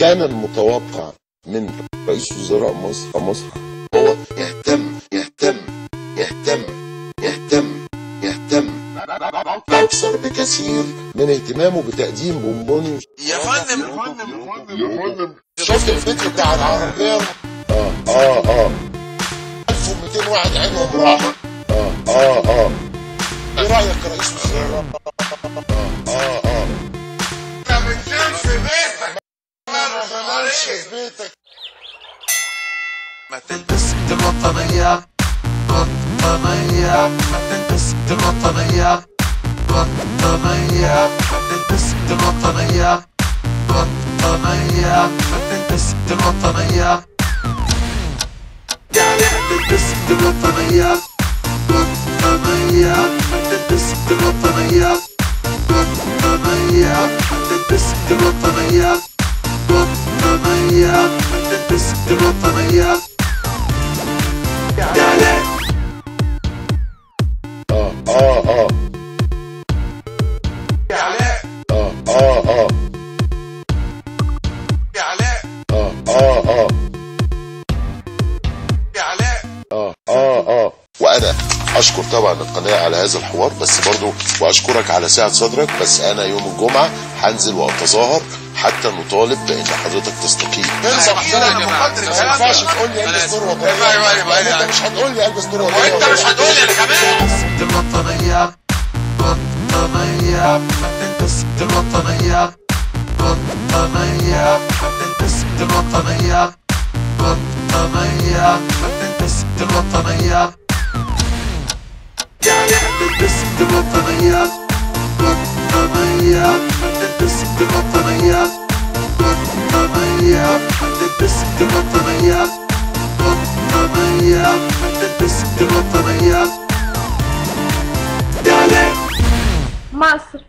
كان المتوقع من رئيس وزراء مصر مصر هو يهتم يهتم يهتم يهتم يهتم أكثر بكثير من اهتمامه بتقديم بونبوني. يا فندم يا فندم شفت الفيديو بتاع العربية؟ آه آه آه. 1200 واحد عينهم راحة آه آه آه. إيه رأيك يا رئيس وزراء؟ بيتك. ما تلبس الوطنية وطنية ما تلبس الوطنية وطنية ما تلبس الوطنية وطنية ما تلبس الوطنية يعني تلبس الوطنية وطنية ما تلبس الوطنية وطنية ما تلبس الوطنية وطنية ما تلبس الوطنية آه آه آه علاء آه آه آه آه آه آه آه آه آه وأنا أشكر طبعا القناة على هذا الحوار بس برضو وأشكرك على سعه صدرك بس أنا يوم الجمعة هنزل وأتظاهر حتى نطالب بأن حضرتك تستقيل. انسى أحيانا أنا بقدر ما ينفعش. تقول لي ألبس. دور وطنيه أيوة، أيوة، أيوة، أنت أيوة. مش هتقول لي ألبس دور وطنيه وأنت مش هتقول لي أنا كمان. الوطنية وطنية ما تلبس الوطنية وطنية ما تلبس الوطنية وطنية ما تلبس الوطنية. يعني تلبس الوطنية تلبس الوطنية وطنية ما تلبس الوطنية وطنية ما تلبس الوطنية مصر.